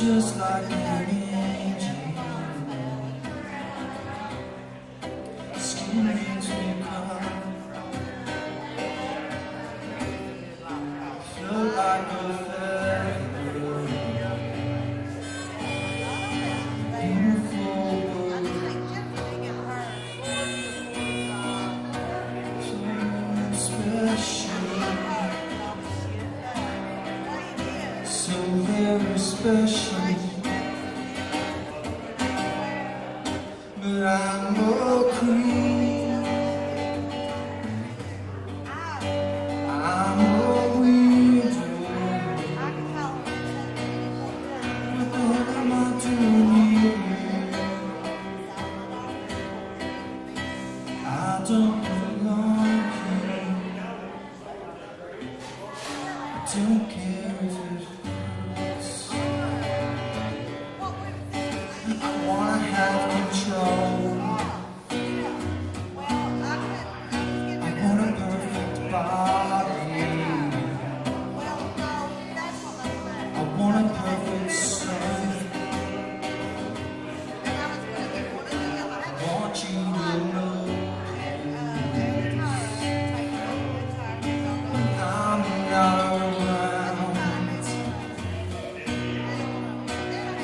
just like an But I'm a queen. I'm a weirdo. What am I doing? I don't belong here. I don't care if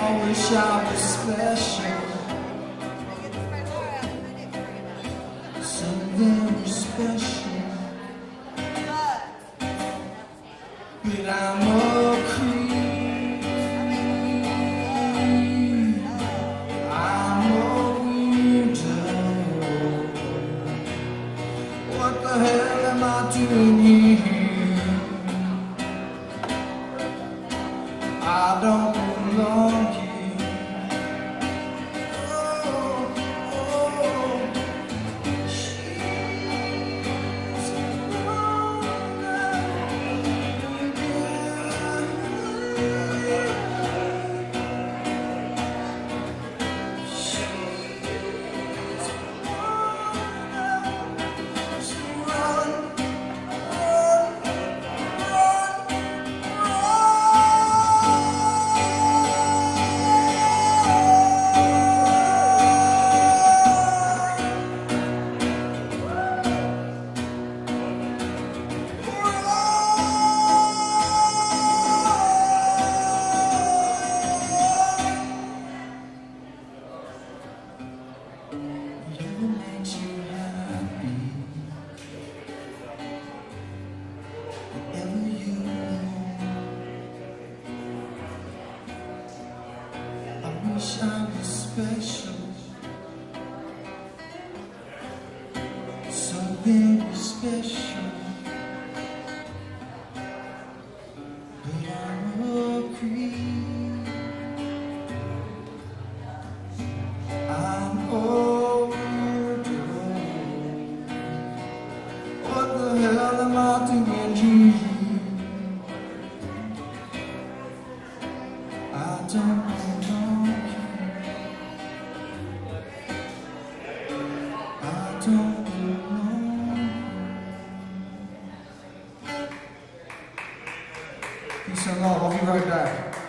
I wish I was special, so very special. But I'm a creep. I'm a weirdo. What the hell am I doing here? I was special, so very special. Peace and love. I'll be right back.